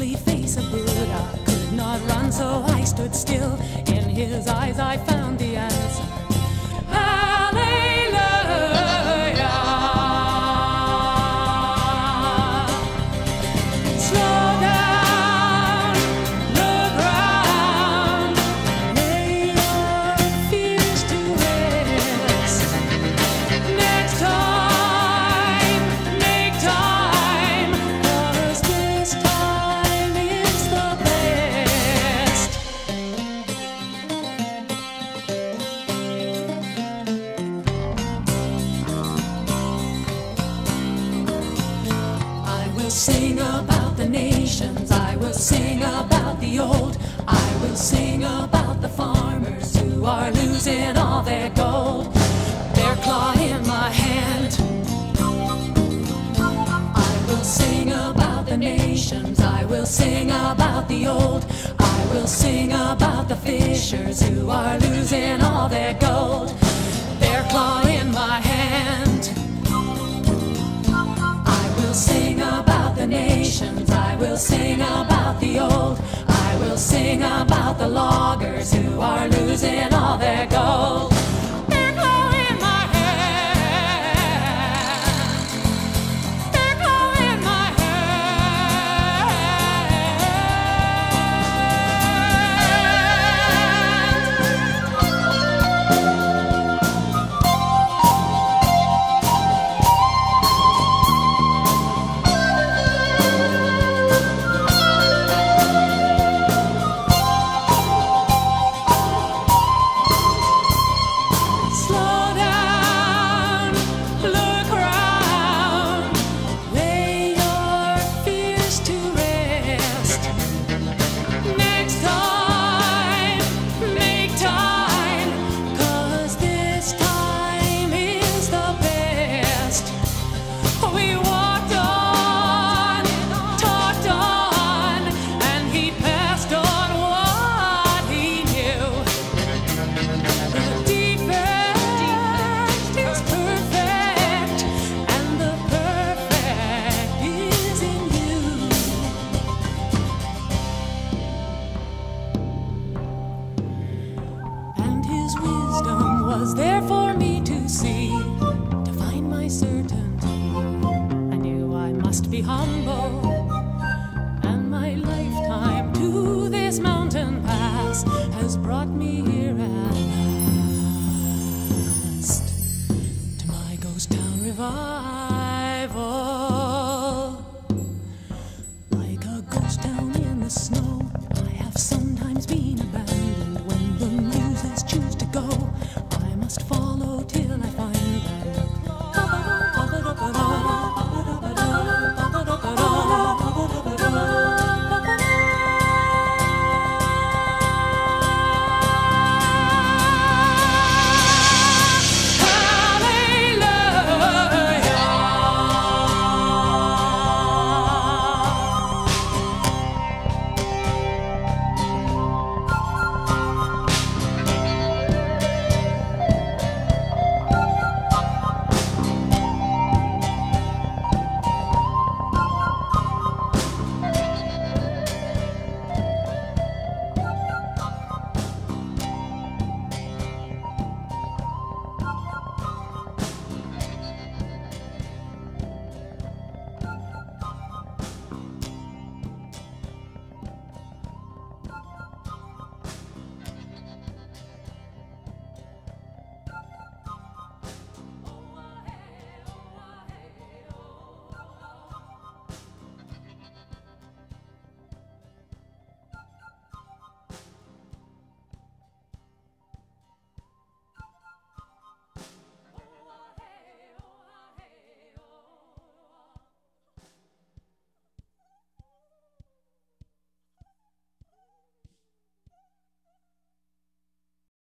grizzly face of Buddha. Could not run, so I stood still. In his eyes I found the answer. Will sing about the nations. I will sing about the old. I will sing about the farmers who are losing all their gold. Their claw in my hand. I will sing about the nations. I will sing about the old. I will sing about the fishers who are losing all their gold. Their claw in my hand. About the loggers who are losing all their gold. humble, and my lifetime to this mountain pass has brought me here at last to my ghost town revival.